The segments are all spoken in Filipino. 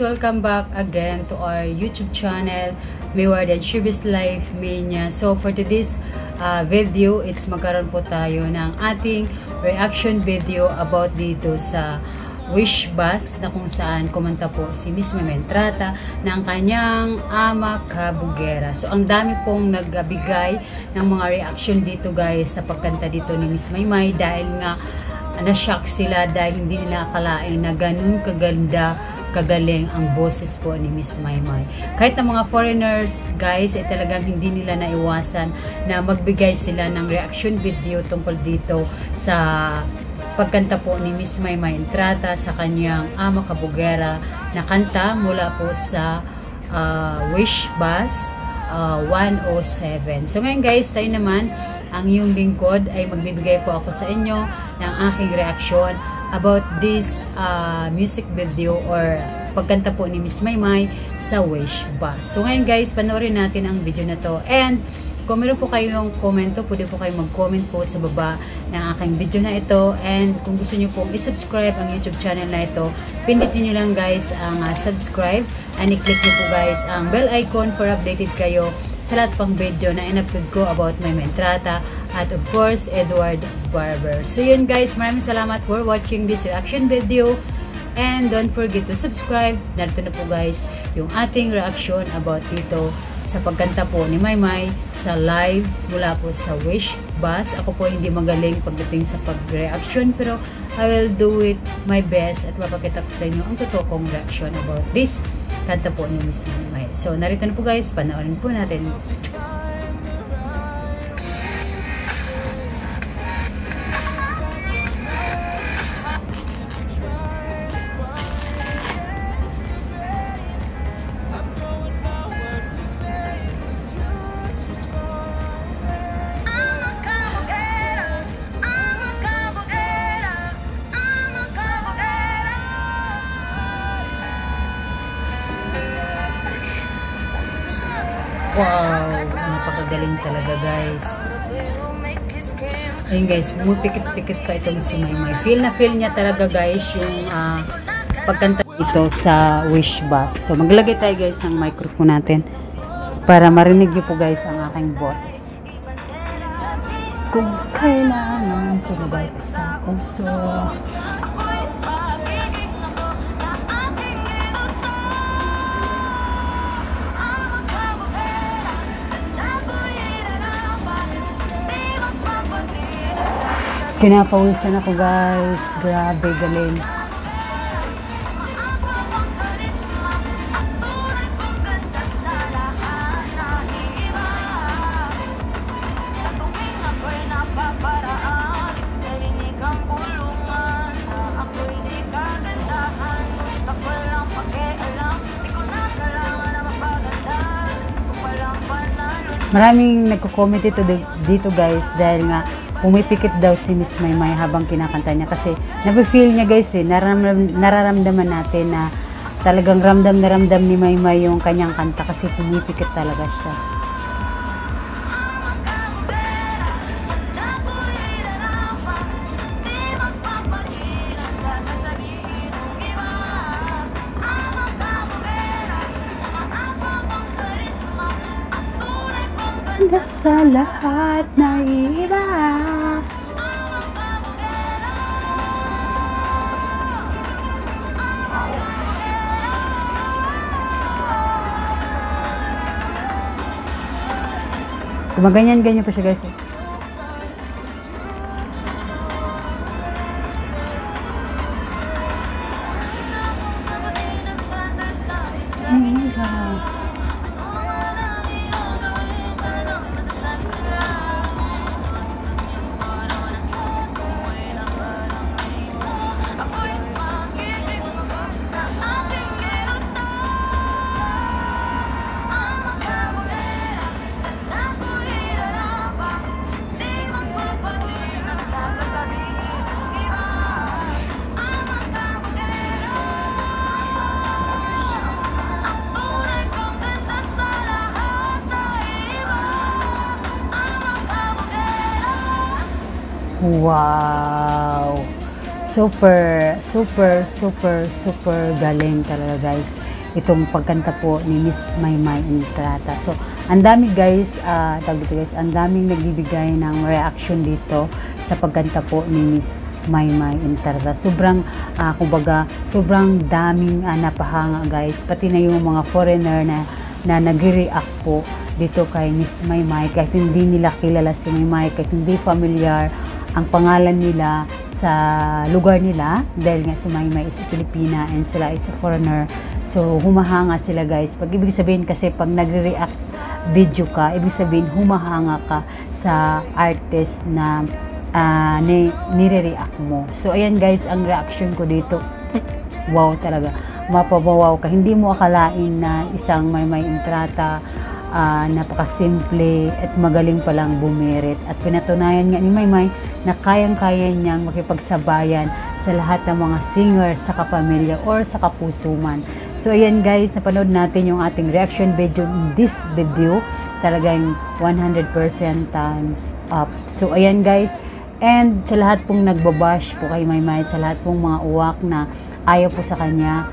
Welcome back again to our YouTube channel, Mayward and Shibis Life Mania. So for today's uh, video, it's magkaroon po tayo ng ating reaction video about dito sa Wish Bus na kung saan kumanta po si Miss Mementrata ng kanyang ama Kabugera. So ang dami pong nagbigay ng mga reaction dito guys sa pagkanta dito ni Miss Maymay dahil nga na-shock sila dahil hindi nila akalain na ganun kaganda kagaling ang boses po ni Miss Maymay. Kahit ng mga foreigners, guys, ay talagang hindi nila naiwasan na magbigay sila ng reaction video tungkol dito sa pagkanta po ni Miss Maymay Entrata sa kanyang Ama Kabugera na kanta mula po sa uh, Wish Bus uh, 107. So ngayon guys, tayo naman ang iyong lingkod ay magbibigay po ako sa inyo ng aking reaksyon about this uh, music video or pagkanta po ni Miss Maymay sa Wish Bus. So ngayon guys, panoorin natin ang video na to. And kung meron po kayong komento, pwede po kayong mag-comment po sa baba ng aking video na ito. And kung gusto nyo po i-subscribe ang YouTube channel na ito, pindutin nyo lang guys ang uh, subscribe and i-click nyo po guys ang bell icon for updated kayo sa lahat pang video na in-upload ko about my mentrata at of course Edward Barber. So yun guys, maraming salamat for watching this reaction video and don't forget to subscribe. Narito na po guys yung ating reaction about dito sa pagkanta po ni Maymay sa live mula po sa Wish Bus. Ako po hindi magaling pagdating sa pag-reaction pero I will do it my best at mapakita ko sa inyo ang totoo kong reaction about this kanta po ni Miss Maymay. So, narito na po guys, panoorin po natin. Wow! Napakagaling talaga guys. Ayun guys, bumipikit-pikit pa itong si Maymay. Feel na feel niya talaga guys yung uh, pagkanta dito sa Wish Bus. So maglagay tayo guys ng microphone natin para marinig niyo po guys ang aking boses. Kung kailangan tumabay sa puso Kinapawisan ako guys. Grabe, galing. Maraming nagko-comment dito, dito guys dahil nga pumipikit daw si Miss Maymay habang kinakanta niya kasi nafe-feel niya guys eh, nararam, nararamdaman natin na talagang ramdam na ramdam ni Maymay yung kanyang kanta kasi pumipikit talaga siya. Hanggang sa lahat na iba. Gumaganyan-ganyan pa siya guys. Eh. Wow! Super, super, super, super galing talaga guys. itong pagkanta po ni Miss Maymay Entrata. So, ang dami guys, uh, tawag dito guys, ang daming nagbibigay ng reaction dito sa pagkanta po ni Miss Maymay Entrata. Sobrang, uh, kumbaga, sobrang daming uh, napahanga guys. Pati na yung mga foreigner na, na nag-react po dito kay Miss Maymay. Kahit hindi nila kilala si Maymay, kahit hindi familiar ang pangalan nila sa lugar nila dahil nga si Maymay is Pilipina and sila is a foreigner. So humahanga sila guys. Pag ibig sabihin kasi pag nagre-react video ka ibig sabihin humahanga ka sa artist na uh, ni, nire-react mo. So ayan guys ang reaction ko dito. Wow talaga. Mapabawaw ka. Hindi mo akalain na isang Maymay Entrata uh, napakasimple at magaling palang bumirit. At pinatunayan nga ni Maymay na kayang-kaya niyang makipagsabayan sa lahat ng mga singer sa kapamilya or sa kapuso man. So ayan guys, napanood natin yung ating reaction video in this video. Talagang 100% times up. So ayan guys, and sa lahat pong nagbabash po kay Maymay, sa lahat pong mga uwak na ayaw po sa kanya,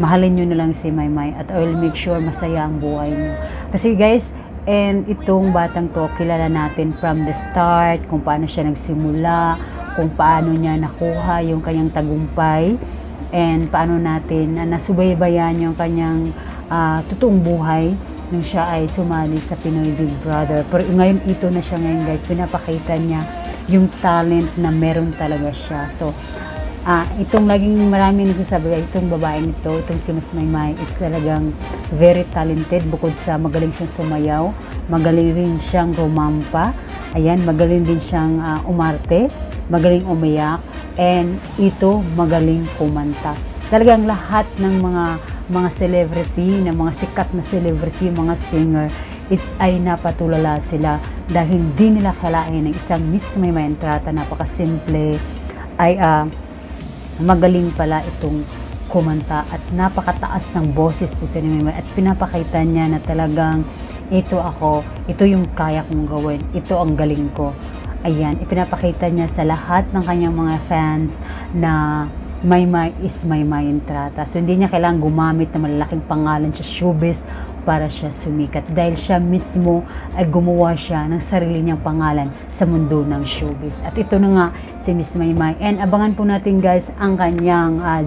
mahalin nyo na lang si Maymay at I will make sure masaya ang buhay nyo. Kasi guys, and itong batang to, kilala natin from the start, kung paano siya nagsimula, kung paano niya nakuha yung kanyang tagumpay, and paano natin na nasubaybayan yung kanyang uh, totoong buhay nung siya ay sumali sa Pinoy Big Brother. Pero ngayon ito na siya ngayon guys, pinapakita niya yung talent na meron talaga siya. So, ah, itong laging marami nagsasabi, itong babaeng ito, itong si Mas Maymay, is talagang very talented bukod sa magaling siyang sumayaw, magaling rin siyang rumampa, ayan, magaling din siyang uh, umarte, magaling umiyak, and ito magaling kumanta. Talagang lahat ng mga mga celebrity, ng mga sikat na celebrity, mga singer, is ay napatulala sila dahil hindi nila kalain ng isang Miss Maymay Entrata, napakasimple, ay uh, magaling pala itong kumanta at napakataas ng boses ito ni Mimay at pinapakita niya na talagang ito ako, ito yung kaya kong gawin, ito ang galing ko. Ayan, ipinapakita niya sa lahat ng kanyang mga fans na may may is may may entrata. So, hindi niya kailangan gumamit ng malalaking pangalan sa showbiz para siya sumikat dahil siya mismo ay gumawa siya ng sarili niyang pangalan sa mundo ng showbiz. At ito na nga si Miss Maymay. And abangan po natin guys ang kanyang uh,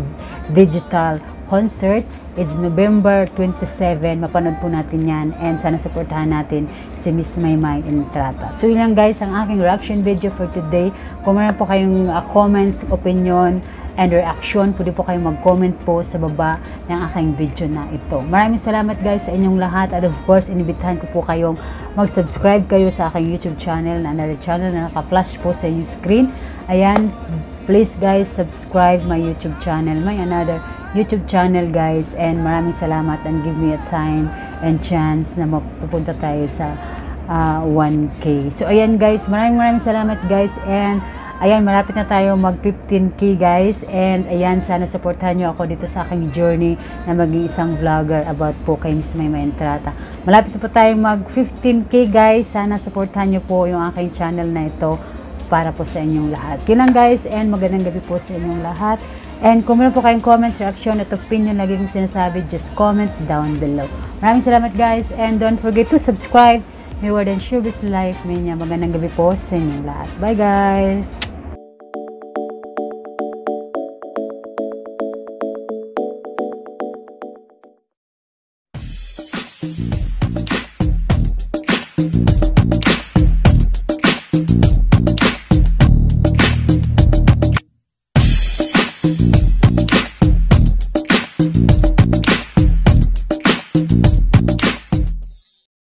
digital concert. It's November 27. Mapanood po natin yan. And sana supportahan natin si Miss Maymay Entrata. So yun lang guys ang aking reaction video for today. Kung meron po kayong uh, comments, opinion, and reaction, pwede po kayong mag-comment po sa baba ng aking video na ito. Maraming salamat guys sa inyong lahat at of course, inibitahan ko po kayong mag-subscribe kayo sa aking YouTube channel na another channel na naka-flash po sa inyong screen. Ayan, please guys, subscribe my YouTube channel. May another YouTube channel guys and maraming salamat and give me a time and chance na mapupunta tayo sa uh, ah, 1K. So ayan guys, maraming maraming salamat guys and Ayan, malapit na tayo mag 15k guys. And ayan, sana supportahan nyo ako dito sa aking journey na maging isang vlogger about po kay Miss Mayma Entrata. Malapit na po tayo mag 15k guys. Sana supportahan nyo po yung aking channel na ito para po sa inyong lahat. Yun guys and magandang gabi po sa inyong lahat. And kung meron po kayong comments, reaction at opinion na kong sinasabi, just comment down below. Maraming salamat guys and don't forget to subscribe. May Warden Showbiz Life. May magandang gabi po sa inyong lahat. Bye guys!